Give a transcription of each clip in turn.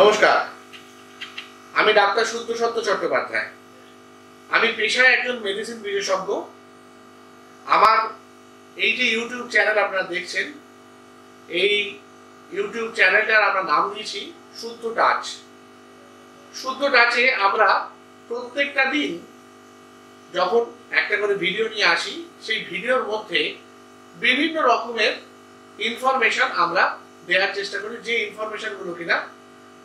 নমস্কার। আমি ডাক্তার সত্য সত্য চট্টোপাধ্যায়। আমি পেশায় একজন মেডিসিন বিশেষজ্ঞ। আমার এই যে ইউটিউব চ্যানেল আপনারা দেখছেন। এই ইউটিউব চ্যানেলটার আমরা নাম দিয়েছি শুদ্ধ টাচ শুদ্ধ টাচে আমরা প্রত্যেকটা দিন যখন একটা করে ভিডিও নিয়ে আসি, সেই ভিডিওর মধ্যে বিভিন্ন রকমের ইনফরমেশন আমরা দেওয়ার চেষ্টা করি। যে ইনফরমেশনগুলো কিনা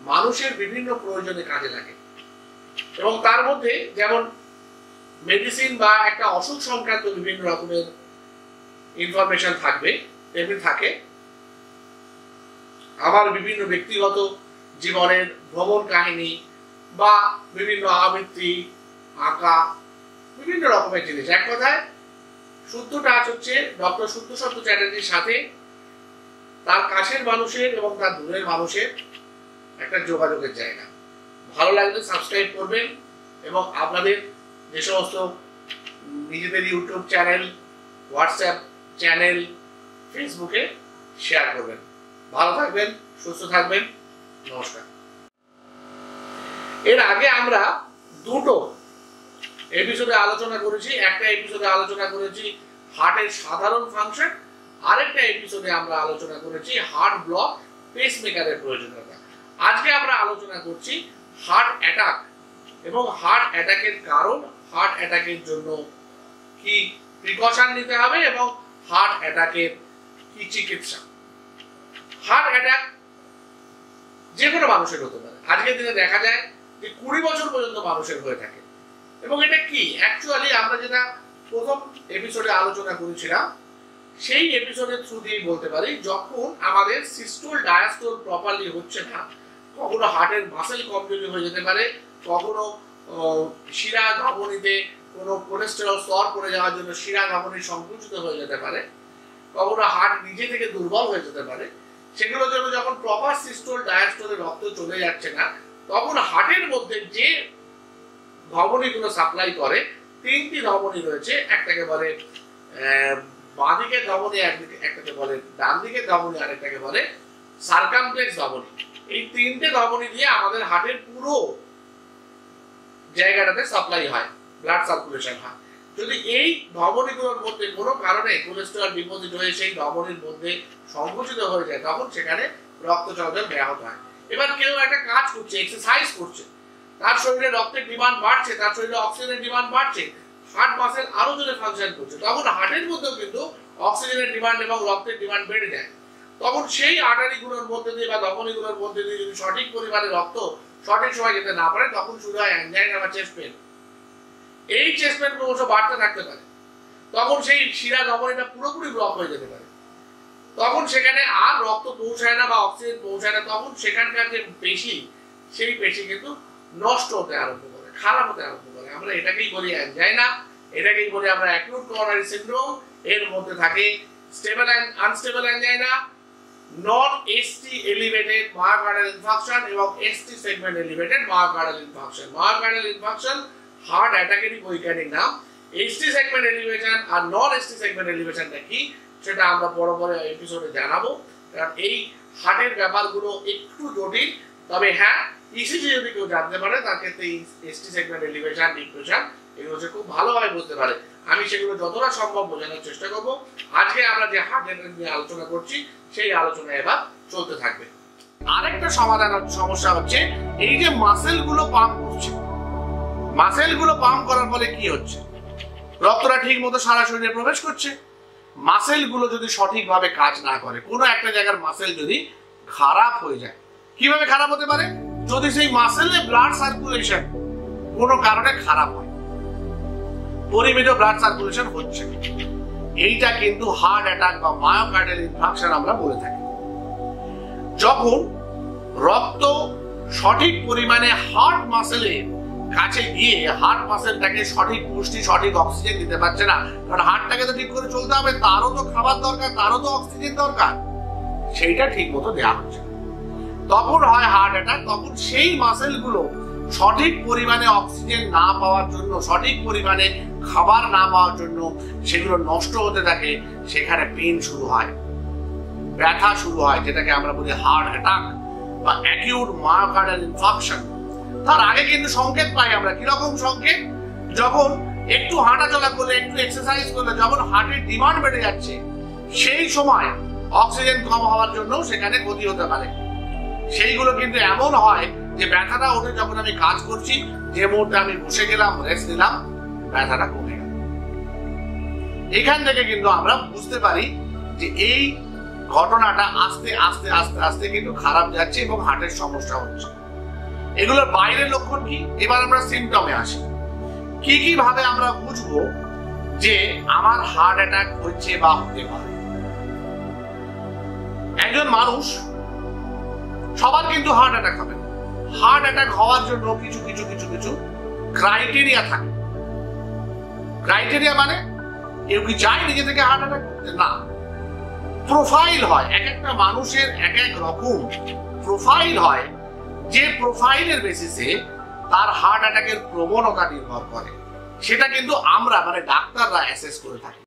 মানুষের বিভিন্ন প্রয়োজনে কাজে লাগে। এবং তার মধ্যে যেমন মেডিসিন বা একটা অসুখ সংক্রান্ত বিভিন্ন রকমের ইনফরমেশন থাকবে তেমনি থাকে। আমার বিভিন্ন ব্যক্তিগত জীবনের ভ্রমণ কাহিনী বা বিভিন্ন আবৃত্তি, আঁকা, বিভিন্ন রকমের জিনিস। এক কথায় শুদ্ধ টাচ হচ্ছে ডক্টর শুদ্ধ সত্য চ্যাটার্জির সাথে তার কাছের মানুষের এবং তার দূরের মানুষের একটা যোগাযোগের জায়গা। ভালো লাগলে সাবস্ক্রাইব করবেন এবং আপনাদের যে সমস্ত নিজেদের ইউটিউব চ্যানেল হোয়াটসঅ্যাপ চ্যানেল ফেসবুকে শেয়ার করবেন। ভালো থাকবেন, সুস্থ থাকবেন। নমস্কার। এর আগে আমরা দুটো এপিসোডে আলোচনা করেছি। একটা এপিসোডে আলোচনা করেছি হার্টের সাধারণ ফাংশন আরেকটা এপিসোডে আমরা আলোচনা করেছি হার্ট ব্লক পেসমেকারের প্রয়োজনীয়তা। আজকে আমরা আলোচনা করছি হার্ট অ্যাটাক এবং হার্ট অ্যাটাকের কারণ হার্ট অ্যাটাকের জন্য কি প্রিকশন নিতে হবে এবং হার্ট অ্যাটাকের কি চিকিৎসা। হার্ট অ্যাটাক যে কোনো মানুষের হতে পারে। আজকের দিনে দেখা যায় যে কুড়ি বছর পর্যন্ত মানুষের হয়ে থাকে। এবং এটা কি? অ্যাকচুয়ালি আমরা যেটা প্রথম এপিসোডে আলোচনা করেছিলাম, সেই এপিসোডের থ্রু দিয়েই বলতে পারি, যখন আমাদের সিস্টোল ডায়াস্টোল প্রপারলি হচ্ছে না কখনো হার্টের মাসেল কমজোরি হয়ে যেতে পারে, কখনো শিরা ধমনীতে কোনো কোলেস্টেরল স্তর পড়ে যাওয়ার জন্য শিরা ধমনী সংকুচিত হয়ে যেতে পারে, কখনো হার্ট নিজে থেকে দুর্বল হয়ে যেতে পারে, সেগুলোর জন্য যখন প্রপার সিস্টোল ডায়াস্টোলে রক্ত চলে যাচ্ছে না, তখন হার্টের মধ্যে যে ধমনীগুলো সাপ্লাই করে, তিনটি ধমনী রয়েছে, একটাকে বলে বাঁ দিকের ধমনী একদিকে, একটাকে বলে ডান দিকের ধমনী আরেকটাকে বলে সার্কামপ্লেক্স ধমনী এই তিনটে ধমনী দিয়ে আমাদের হার্টের পুরো জায়গাটাতে সাপ্লাই হয় ব্লাড সার্কুলেশন হয়। যদি এই ধমনীগুলোর মধ্যে কোনো কারণে কোলেস্ট্রল ডিপোজিট হয়ে সেই ধমনীর মধ্যে সংকুচিত হয়ে যায়, তখন সেখানে রক্ত চলাচল ব্যাহত হয়। এবার কেউ একটা কাজ করছে এক্সারসাইজ করছে, তার শরীরে রক্তের ডিমান্ড বাড়ছে, তার শরীরে অক্সিজেনের ডিমান্ড বাড়ছে, হার্ট মাসেল আরও জোরে ফাংশন করছে, তখন হার্টের মধ্যেও কিন্তু অক্সিজেনের ডিমান্ড এবং রক্তের ডিমান্ড বেড়ে যায়। তখন সেই আর্টারিগুলোর মধ্যে দিয়ে বা ধমনীগুলোর মধ্যে দিয়ে যদি সঠিক পরিমাণে রক্ত সঠিক সময় যেতে না পারে, তখন শুরু হয় অ্যাংজাইনা বা চেস্ট পেন এই চেস্ট পেন ক্রমশ বাড়তে থাকতে পারে। তখন সেই শিরা ধমনীটা পুরোপুরি ব্লক হয়ে যেতে পারে। তখন সেখানে আর রক্ত পৌঁছায় না বা অক্সিজেন পৌঁছায় না, তখন সেখানকার যে পেশি, সেই পেশি কিন্তু নষ্ট হতে আরম্ভ করে, খারাপ হতে আরম্ভ করে। আমরা এটাকেই বলি অ্যানজাইনা এটাকেই বলি আমরা অ্যাকিউট করোনারি সিনড্রোম। এর মধ্যে থাকে stable unstable angina non ST elevated myocardial infarction এবং ST segment elevated myocardial infarction myocardial infarction heart অ্যাটাকেরই বৈজ্ঞানিক নাম। এসটি সেগমেন্ট এলিভেশন আর নন এসটি সেগমেন্ট এলিভেশনটা কি, সেটা আমরা পরে পরে এপিসোডে জানাব। কারণ এই হার্টের ব্যাপারগুলো একটু জটিল। তবে হ্যাঁ ইসিজি যদি কেউ জানতে পারে, তার ক্ষেত্রে এসটি সেগমেন্ট এলিভেশন ডিপ্রেশন এগুলো হচ্ছে খুব ভালোভাবে বুঝতে পারে। আমি সেগুলো যতটা সম্ভব বোঝানোর চেষ্টা করব। আজকে আমরা যে হার্ট অ্যাটাক নিয়ে আলোচনা করছি, সেই আলোচনা এবার চলতে থাকবে। আরেকটা সমাধান সমস্যা হচ্ছে, এই যে মাসেলগুলো পাম্প করছে মাসেলগুলো পাম্প করার ফলে কি হচ্ছে? রক্তটা ঠিক মতো সারা শরীরে প্রবেশ করছে। মাসেলগুলো যদি সঠিকভাবে কাজ না করে, কোনো একটা জায়গার মাসেল যদি খারাপ হয়ে যায় কীভাবে খারাপ হতে পারে? যদি সেই মাসেলে ব্লাড সার্কুলেশন কোনো কারণে খারাপ হয়। পরিমিত ব্লাড সার্কুলেশন হচ্ছে এইটা কিন্তু হার্ট অ্যাটাক বা মায়োকার্ডিয়াল ইনফাকশন আমরা বলে থাকি। যখন রক্ত সঠিক পরিমাণে হার্ট মাসেলে কাছে গিয়ে হার্ট মাসেলটাকে সঠিক পুষ্টি, সঠিক অক্সিজেন দিতে পারছে না, কারণ হার্টটাকে তো ঠিক করে চলতে হবে, তারও তো খাবার দরকার, তারও তো অক্সিজেন দরকার, সেইটা ঠিক মতো দেওয়া হচ্ছে তখন হয় হার্ট অ্যাটাক তখন সেই মাসেলগুলো সঠিক পরিমাণে অক্সিজেন না পাওয়ার জন্য, সঠিক পরিমাণে খাবার না পাওয়ার জন্য সেগুলো নষ্ট হতে থাকে, সেখানে পেন শুরু হয়, ব্যথা শুরু হয়, যেটাকে আমরা বলি হার্ট অ্যাটাক বা অ্যাকিউট মায়োকার্ডিয়াল ইনফাকশন তার আগে কিন্তু সংকেত পাই আমরা। কীরকম সংকেত? যখন একটু হাঁটাচলা করলে, একটু এক্সারসাইজ করলে, যখন হার্টের ডিমান্ড বেড়ে যাচ্ছে, সেই সময় অক্সিজেন কম হওয়ার জন্য সেখানে ক্ষতি হতে পারে। সেইগুলো কিন্তু এমন হয় যে ব্যথাটা ওঠে যখন আমি কাজ করছি, যে মুহূর্তে আমি বসে গেলাম রেস্ট নিলাম, ব্যথাটা কমে গেল। এখান থেকে কিন্তু আমরা বুঝতে পারি যে এই ঘটনাটা আস্তে আস্তে আস্তে আস্তে কিন্তু খারাপ যাচ্ছে এবং হার্টের সমস্যা হচ্ছে। এগুলোর বাইরের লক্ষণ কি? এবার আমরা সিমটমে আসি। কি কি ভাবে আমরা বুঝব যে আমার হার্ট অ্যাটাক হচ্ছে বা হতে পারে? একজন মানুষ সবার কিন্তু হার্ট অ্যাটাক হবে। হার্ট অ্যাটাক হওয়ার জন্য কিছু কিছু কিছু কিছু ক্রাইটেরিয়া থাকে। ক্রাইটেরিয়া মানে কেউ কি চায় নিজে থেকে হার্ট অ্যাটাক করতে না। প্রোফাইল হয়, এক একটা মানুষের এক এক রকম প্রোফাইল হয়, যে প্রোফাইলের বেসিসে তার হার্ট অ্যাটাকের প্রবণতা নির্ভর করে। সেটা কিন্তু আমরা মানে ডাক্তাররা অ্যাসেস করে থাকি।